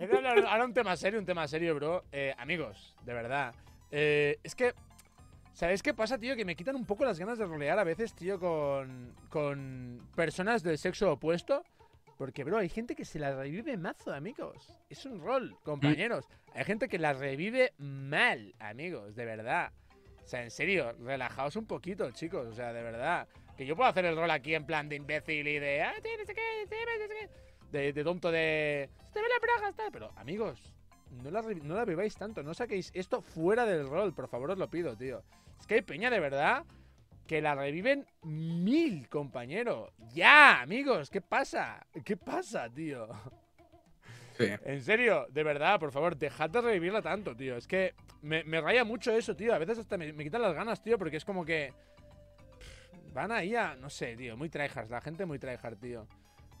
He de hablar ahora un tema serio, un tema serio, bro. Eh, amigos, de verdad. Eh, es que, ¿sabéis qué pasa, tío? Que me quitan un poco las ganas de rolear a veces, tío, con, con personas del sexo opuesto. Porque, bro, hay gente que se la revive mazo, amigos. Es un rol, compañeros. Hay gente que la revive mal, amigos, de verdad. O sea, en serio, relajaos un poquito, chicos. O sea, de verdad. Que yo puedo hacer el rol aquí en plan de imbécil y de. Ah, tío, no sé qué, sí, no sé qué", De, de tonto de. Se te ve la braga, tal. Pero, amigos, no la, no la viváis tanto. No saquéis esto fuera del rol, por favor, os lo pido, tío. Es que hay peña de verdad que la reviven mil, compañero. Ya, amigos, ¿qué pasa? ¿Qué pasa, tío? Sí. En serio, de verdad, por favor, dejad de revivirla tanto, tío. Es que me, me raya mucho eso, tío. A veces hasta me, me quitan las ganas, tío, porque es como que. pff, Van ahí a. No sé, tío. Muy tryhards. La gente muy tryhard, tío.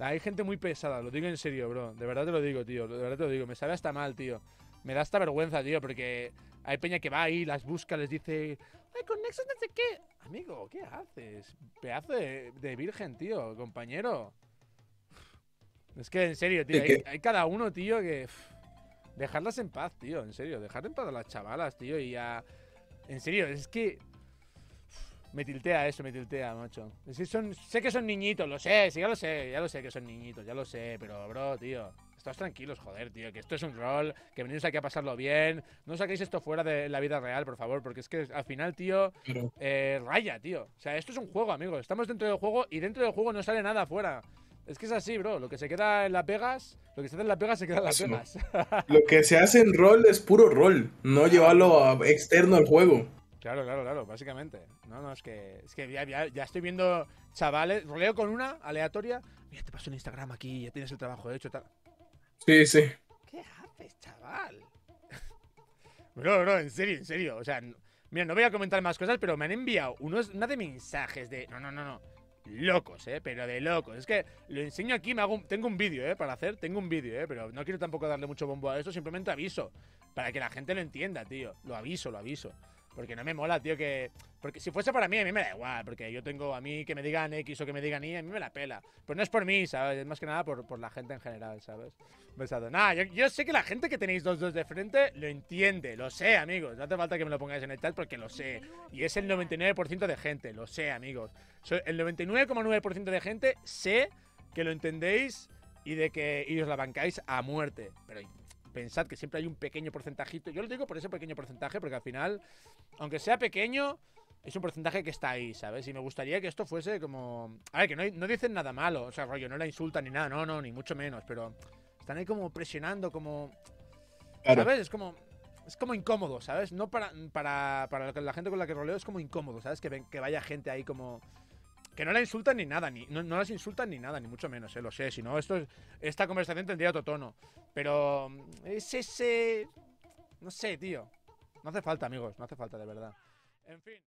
Hay gente muy pesada, lo digo en serio, bro. De verdad te lo digo, tío. De verdad te lo digo. Me sabe hasta mal, tío. Me da hasta vergüenza, tío, porque hay peña que va ahí, las busca, les dice. Ay, con Nexus no sé qué. Amigo, ¿qué haces? Pedazo de, de virgen, tío, compañero. Es que, en serio, tío, hay, hay cada uno, tío, que. Dejarlas en paz, tío, en serio. Dejar en paz a las chavalas, tío, y a. En serio, es que. Me tiltea eso, me tiltea, macho. Que son, sé que son niñitos, lo sé, sí, ya lo sé, ya lo sé que son niñitos, ya lo sé, pero, bro, tío. Estáos tranquilos, joder, tío, que esto es un rol, que venís aquí a pasarlo bien. No saquéis esto fuera de la vida real, por favor, porque es que al final, tío, eh, raya, tío. O sea, esto es un juego, amigos. Estamos dentro del juego y dentro del juego no sale nada afuera. Es que es así, bro. Lo que se queda en Las Vegas, lo que se hace en Las Vegas se queda en Las. Vegas. lo que se hace en rol es puro rol, no llevarlo a- externo al juego. Claro, claro, claro, básicamente. No, no, es que, es que ya, ya- ya estoy viendo chavales. Roleo con una aleatoria. Mira, te paso un Instagram aquí, ya tienes el trabajo hecho. Tal. Sí, sí. ¿Qué haces, chaval? bro, bro, en serio, en serio. O sea, mira, no voy a comentar más cosas, pero me han enviado unos, una de mensajes de. No, no, no, no. Locos, eh, pero de locos. Es que lo enseño aquí, me hago un- tengo un vídeo, eh, para hacer, tengo un vídeo, eh, pero no quiero tampoco darle mucho bombo a esto, simplemente aviso. Para que la gente lo entienda, tío. Lo aviso, lo aviso. Porque no me mola, tío, que. Porque si fuese para mí, a mí me da igual. Porque yo tengo a mí que me digan X o que me digan Y, a mí me la pela. Pero no es por mí, ¿sabes? Es más que nada por, por la gente en general, ¿sabes? Besado. Nada, yo, sé que la gente que tenéis dos dos de frente lo entiende. Lo sé, amigos. No hace falta que me lo pongáis en el chat porque lo sé. Y es el 99% de gente. Lo sé, amigos. El 99,9% de gente sé que lo entendéis y de que y os la bancáis a muerte. Pero pensad que siempre hay un pequeño porcentajito. Yo lo digo por ese pequeño porcentaje, porque al final, aunque sea pequeño, es un porcentaje que está ahí, ¿sabes? Y me gustaría que esto fuese como. A ver, que no, no dicen nada malo, o sea, rollo, no la insultan ni nada, no, no, ni mucho menos, pero están ahí como presionando, como. Claro. ¿Sabes? Es como. Es como incómodo, ¿sabes? No para, para, para la gente con la que roleo es como incómodo, ¿sabes? Que, ven, que vaya gente ahí como. Que no la insultan ni nada, ni, no, no las insultan ni nada, ni mucho menos, eh, lo sé. Si no, esto es- esta conversación tendría otro tono. Pero es ese. No sé, tío. No hace falta, amigos, no hace falta, de verdad. En fin.